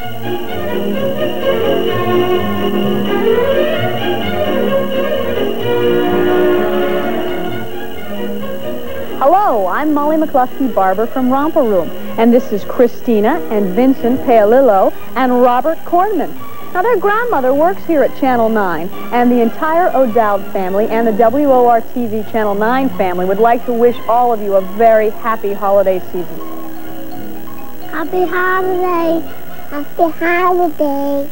Hello, I'm Molly McCloskey Barber from Romper Room, and this is Christina and Vincent Paolillo and Robert Kornman. Now, their grandmother works here at Channel 9, and the entire O'Dowd family and the WOR-TV Channel 9 family would like to wish all of you a very happy holiday season. Happy holiday. Happy holiday.